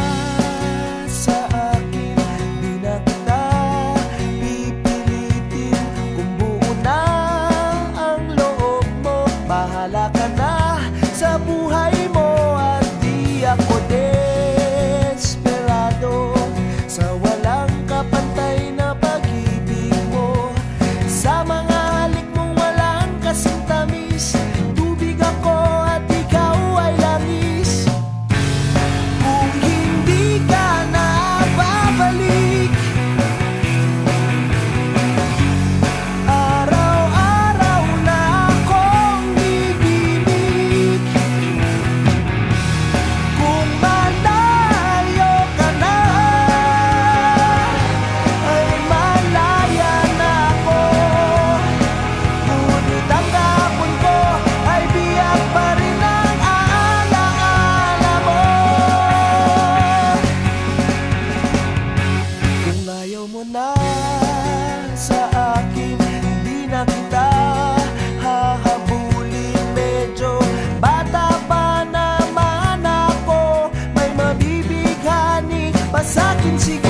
time te